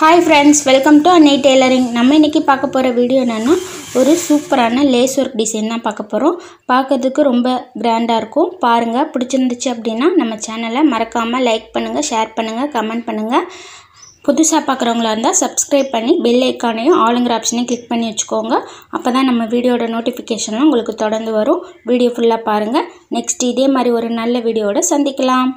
Hi friends welcome to Annai tailoring நம்ம இன்றைக்கி பார்க்க போகிற வீடியோ என்னென்னா ஒரு சூப்பரான லேஸ் ஒர்க் டிசைன் தான் பார்க்க போகிறோம் பார்க்கறதுக்கு ரொம்ப கிராண்டாக இருக்கும். பாருங்கள் பிடிச்சிருந்துச்சு அப்படின்னா நம்ம சேனலை மறக்காமல் லைக் பண்ணுங்கள் ஷேர் பண்ணுங்கள் கமெண்ட் பண்ணுங்கள் புதுசாக பார்க்குறவங்களா இருந்தால் சப்ஸ்கிரைப் பண்ணி பெல் ஐக்கானையும் ஆளுங்கிற ஆப்ஷனையும் கிளிக் பண்ணி வச்சுக்கோங்க. அப்போ தான் நம்ம வீடியோட நோட்டிஃபிகேஷன்லாம் உங்களுக்கு தொடர்ந்து வரும். வீடியோ ஃபுல்லாக பாருங்கள் நெக்ஸ்ட் இதே மாதிரி ஒரு நல்ல வீடியோட சந்திக்கலாம்.